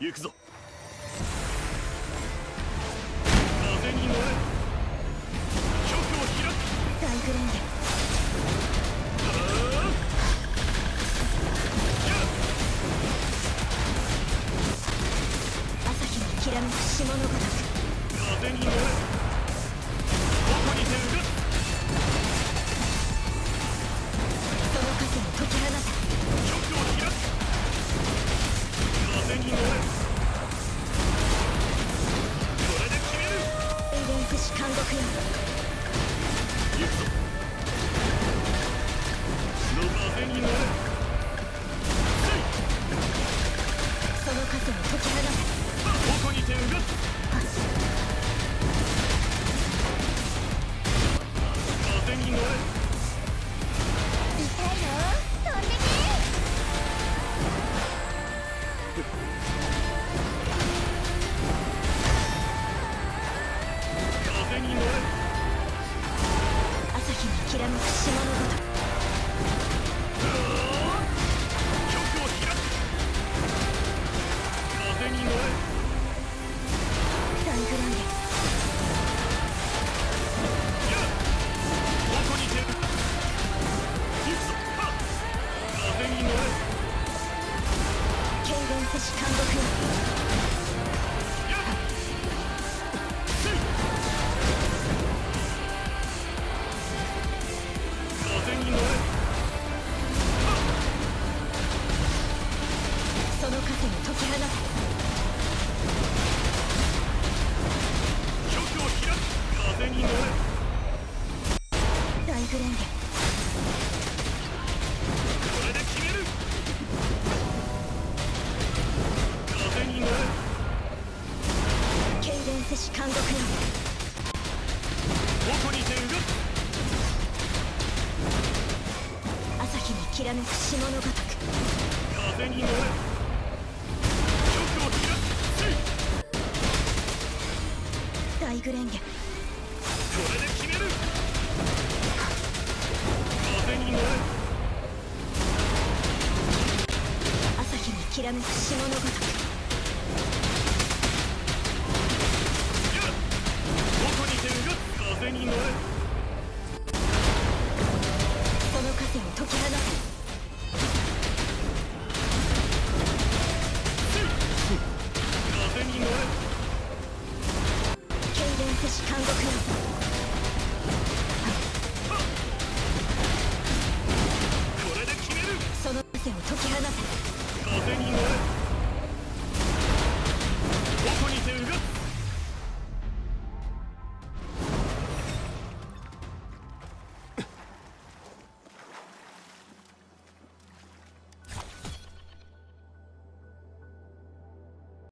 行くぞ。風に乗れ。曲を開く大グレンゲ朝日のきらめく霜のごとく風に乗れここにて動くそエデンス士監獄よ監獄グレンゲこれで決める風に乗れ軽減せし監獄よここにて動く朝日にきらめく霜のごとく風に乗れ大グレンゲこれで決める。朝日にきらめく霜のごとく。の汗を解き放て。風に乗れどこにて動